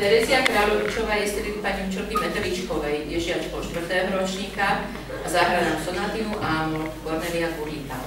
Terezia Kráľovičová je strednú pani Čorky Metričkovej, je žiačkou 4. ročníka a záhranou sonatinu a Cornelia Gulíka.